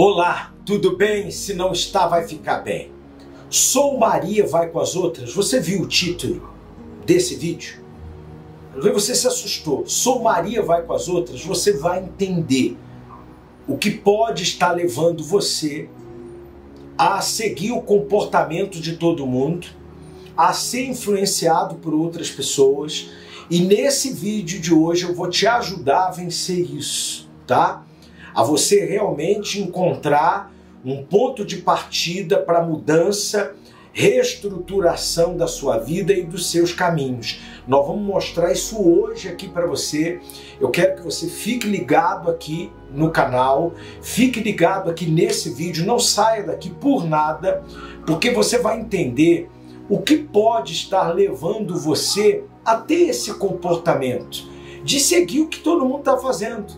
Olá, tudo bem? Se não está, vai ficar bem. Sou Maria vai com as outras. Você viu o título desse vídeo? Você se assustou. Sou Maria vai com as outras. Você vai entender o que pode estar levando você a seguir o comportamento de todo mundo, a ser influenciado por outras pessoas. E nesse vídeo de hoje eu vou te ajudar a vencer isso, tá? A você realmente encontrar um ponto de partida para mudança, reestruturação da sua vida e dos seus caminhos. Nós vamos mostrar isso hoje aqui para você. Eu quero que você fique ligado aqui no canal, fique ligado aqui nesse vídeo, não saia daqui por nada, porque você vai entender o que pode estar levando você a ter esse comportamento de seguir o que todo mundo está fazendo,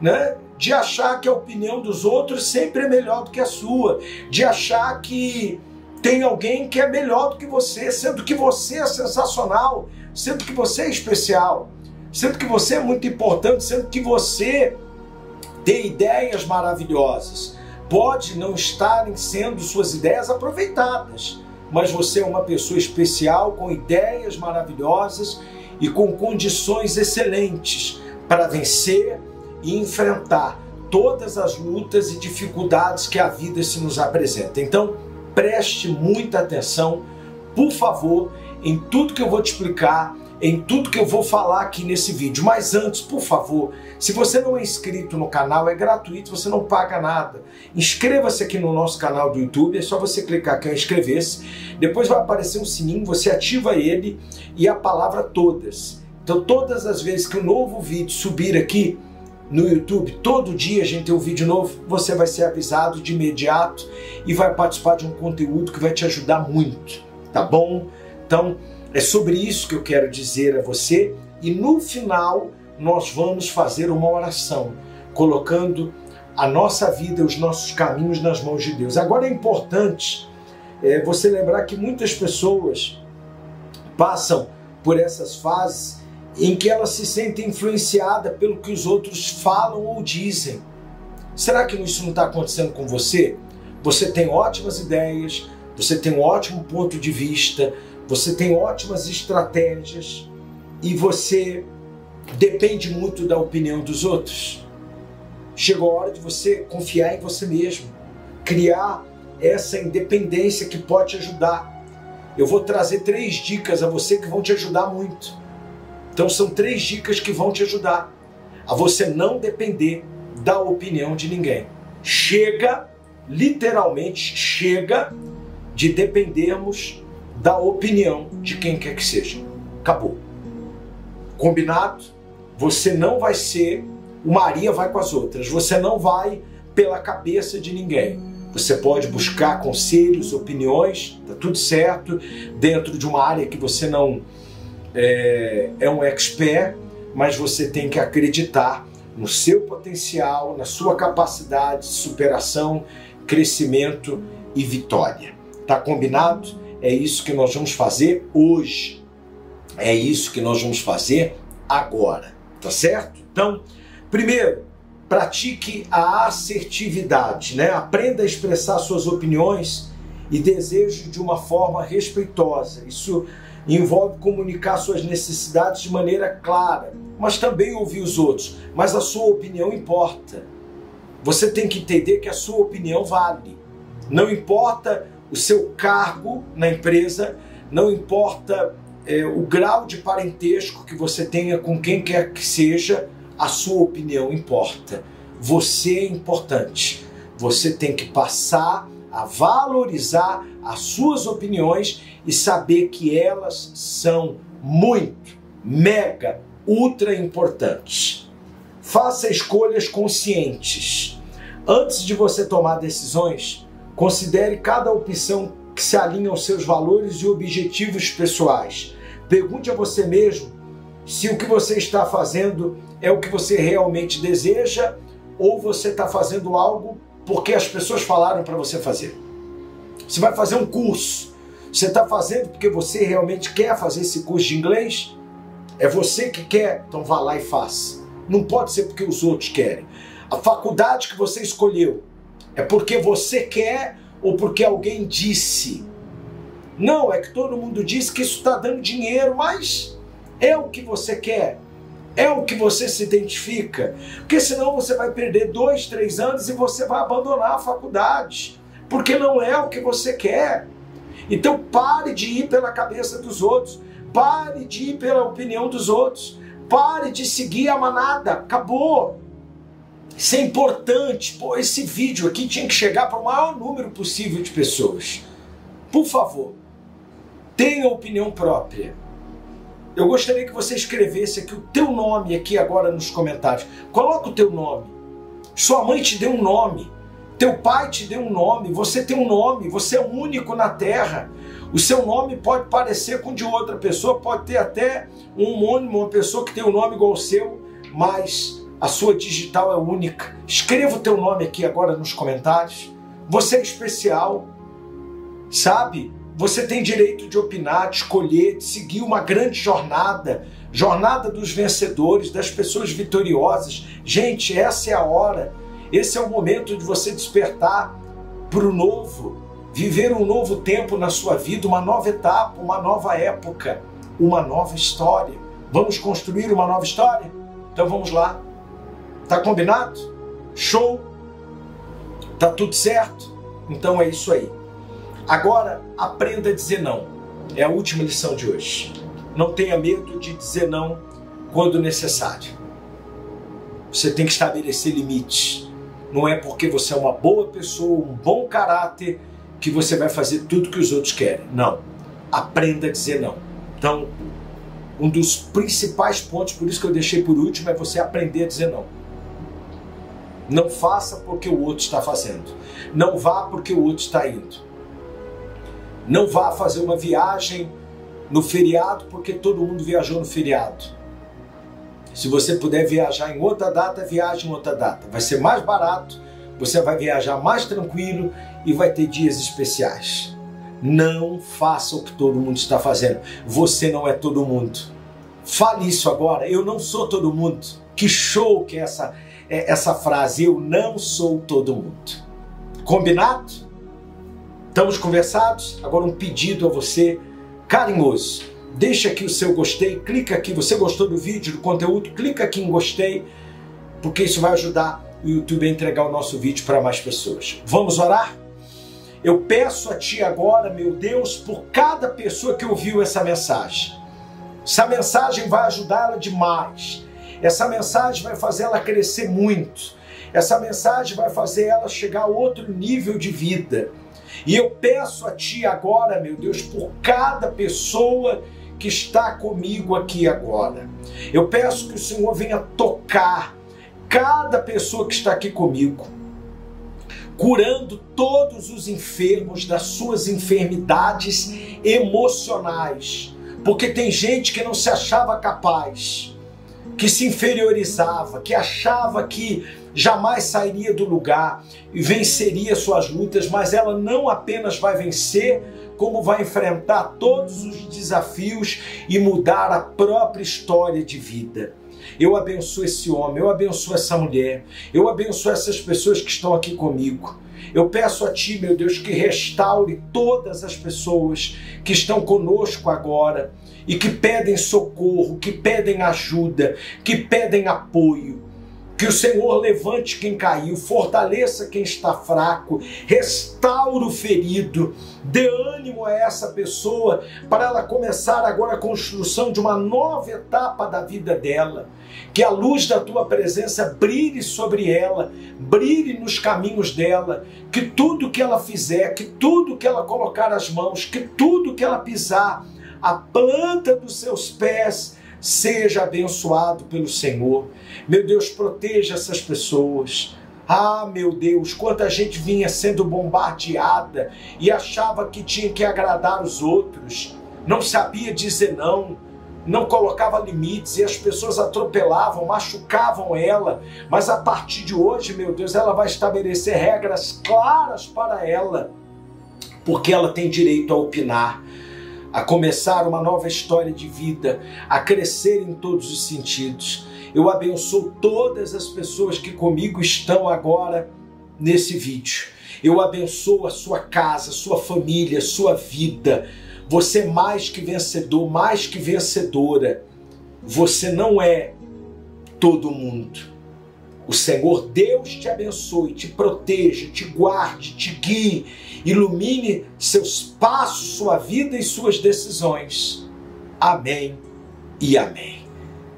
né? De achar que a opinião dos outros sempre é melhor do que a sua, de achar que tem alguém que é melhor do que você, sendo que você é sensacional, sendo que você é especial, sendo que você é muito importante, sendo que você tem ideias maravilhosas. Pode não estarem sendo suas ideias aproveitadas, mas você é uma pessoa especial com ideias maravilhosas e com condições excelentes para vencer e enfrentar todas as lutas e dificuldades que a vida se nos apresenta. Então, preste muita atenção, por favor, em tudo que eu vou te explicar, em tudo que eu vou falar aqui nesse vídeo. Mas antes, por favor, se você não é inscrito no canal, é gratuito, você não paga nada. Inscreva-se aqui no nosso canal do YouTube, é só você clicar aqui em inscrever-se. Depois vai aparecer um sininho, você ativa ele e a palavra todas. Então, todas as vezes que um novo vídeo subir aqui, no YouTube, todo dia a gente tem um vídeo novo, você vai ser avisado de imediato e vai participar de um conteúdo que vai te ajudar muito, tá bom? Então, é sobre isso que eu quero dizer a você e no final nós vamos fazer uma oração, colocando a nossa vida, os nossos caminhos nas mãos de Deus. Agora é importante é, você lembrar que muitas pessoas passam por essas fases em que ela se sente influenciada pelo que os outros falam ou dizem. Será que isso não está acontecendo com você? Você tem ótimas ideias, você tem um ótimo ponto de vista, você tem ótimas estratégias e você depende muito da opinião dos outros. Chegou a hora de você confiar em você mesmo, criar essa independência que pode te ajudar. Eu vou trazer três dicas a você que vão te ajudar muito. Então são três dicas que vão te ajudar a você não depender da opinião de ninguém. Chega, literalmente chega de dependermos da opinião de quem quer que seja. Acabou. Combinado? Você não vai ser o Maria vai com as outras. Você não vai pela cabeça de ninguém. Você pode buscar conselhos, opiniões, tá tudo certo, dentro de uma área que você não é, é um expert, mas você tem que acreditar no seu potencial, na sua capacidade de superação, crescimento e vitória. Tá combinado? É isso que nós vamos fazer hoje. É isso que nós vamos fazer agora. Tá certo? Então, primeiro, pratique a assertividade, né? Aprenda a expressar suas opiniões e desejos de uma forma respeitosa. Isso envolve comunicar suas necessidades de maneira clara, mas também ouvir os outros. Mas a sua opinião importa. Você tem que entender que a sua opinião vale. Não importa o seu cargo na empresa, não importa é, o grau de parentesco que você tenha com quem quer que seja, a sua opinião importa. Você é importante. Você tem que passar a valorizar as suas opiniões e saber que elas são muito, mega, ultra importantes. Faça escolhas conscientes. Antes de você tomar decisões, considere cada opção que se alinha aos seus valores e objetivos pessoais. Pergunte a você mesmo se o que você está fazendo é o que você realmente deseja ou você está fazendo algo porque as pessoas falaram para você fazer. Você vai fazer um curso. Você está fazendo porque você realmente quer fazer esse curso de inglês? É você que quer? Então vá lá e faça. Não pode ser porque os outros querem. A faculdade que você escolheu É porque você quer ou porque alguém disse. Não, é que todo mundo diz que isso está dando dinheiro, mas é o que você quer. É o que você se identifica. Porque senão você vai perder dois, três anos e você vai abandonar a faculdade. Porque não é o que você quer. Então pare de ir pela cabeça dos outros. Pare de ir pela opinião dos outros. Pare de seguir a manada. Acabou. Isso é importante. Pô, esse vídeo aqui tinha que chegar para o maior número possível de pessoas. Por favor, tenha opinião própria. Eu gostaria que você escrevesse aqui o teu nome aqui agora nos comentários. Coloca o teu nome. Sua mãe te deu um nome. Teu pai te deu um nome. Você tem um nome. Você é único na Terra. O seu nome pode parecer com de outra pessoa, pode ter até um homônimo, uma pessoa que tem um nome igual ao seu, mas a sua digital é única. Escreva o teu nome aqui agora nos comentários. Você é especial, sabe? Você tem direito de opinar, de escolher, de seguir uma grande jornada, jornada dos vencedores, das pessoas vitoriosas. Gente, essa é a hora. Esse é o momento de você despertar para o novo, viver um novo tempo na sua vida, uma nova etapa, uma nova época, uma nova história. Vamos construir uma nova história? Então vamos lá. Tá combinado? Show? Tá tudo certo? Então é isso aí. Agora, aprenda a dizer não. É a última lição de hoje. Não tenha medo de dizer não quando necessário. Você tem que estabelecer limites. Não é porque você é uma boa pessoa, um bom caráter, que você vai fazer tudo que os outros querem. Não. Aprenda a dizer não. Então, um dos principais pontos, por isso que eu deixei por último, é você aprender a dizer não. Não faça porque o outro está fazendo. Não vá porque o outro está indo. Não vá fazer uma viagem no feriado porque todo mundo viajou no feriado. Se você puder viajar em outra data, viaje em outra data. Vai ser mais barato, você vai viajar mais tranquilo e vai ter dias especiais. Não faça o que todo mundo está fazendo. Você não é todo mundo. Fale isso agora. Eu não sou todo mundo. Que show que é essa, é essa frase. Eu não sou todo mundo. Combinado? Estamos conversados? Agora um pedido a você carinhoso. Deixa aqui o seu gostei, clica aqui. Você gostou do vídeo, do conteúdo? Clica aqui em gostei, porque isso vai ajudar o YouTube a entregar o nosso vídeo para mais pessoas. Vamos orar? Eu peço a Ti agora, meu Deus, por cada pessoa que ouviu essa mensagem. Essa mensagem vai ajudá-la demais. Essa mensagem vai fazer ela crescer muito. Essa mensagem vai fazer ela chegar a outro nível de vida. E eu peço a Ti agora, meu Deus, por cada pessoa que está comigo aqui agora. Eu peço que o Senhor venha tocar cada pessoa que está aqui comigo, curando todos os enfermos das suas enfermidades emocionais, porque tem gente que não se achava capaz, que se inferiorizava, que achava que jamais sairia do lugar e venceria suas lutas, mas ela não apenas vai vencer, como vai enfrentar todos os desafios e mudar a própria história de vida. Eu abençoo esse homem, eu abençoo essa mulher, eu abençoo essas pessoas que estão aqui comigo. Eu peço a Ti, meu Deus, que restaure todas as pessoas que estão conosco agora e que pedem socorro, que pedem ajuda, que pedem apoio. Que o Senhor levante quem caiu, fortaleça quem está fraco, restaure o ferido, dê ânimo a essa pessoa para ela começar agora a construção de uma nova etapa da vida dela. Que a luz da tua presença brilhe sobre ela, brilhe nos caminhos dela, que tudo que ela fizer, que tudo que ela colocar as mãos, que tudo que ela pisar, a planta dos seus pés seja abençoado pelo Senhor. Meu Deus, proteja essas pessoas. Ah, meu Deus, quanta gente vinha sendo bombardeada e achava que tinha que agradar os outros, não sabia dizer não, não colocava limites e as pessoas atropelavam, machucavam ela. Mas a partir de hoje, meu Deus, ela vai estabelecer regras claras para ela, porque ela tem direito a opinar a começar uma nova história de vida, a crescer em todos os sentidos. Eu abençoo todas as pessoas que comigo estão agora nesse vídeo. Eu abençoo a sua casa, sua família, sua vida. Você é mais que vencedor, mais que vencedora. Você não é todo mundo. O Senhor Deus te abençoe, te proteja, te guarde, te guie, ilumine seus passos, sua vida e suas decisões. Amém e amém.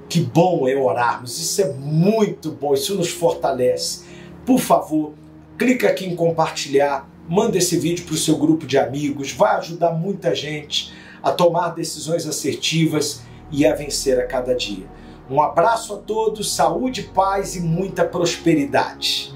Que bom é orarmos, isso é muito bom, isso nos fortalece. Por favor, clica aqui em compartilhar, manda esse vídeo para o seu grupo de amigos, vai ajudar muita gente a tomar decisões assertivas e a vencer a cada dia. Um abraço a todos, saúde, paz e muita prosperidade.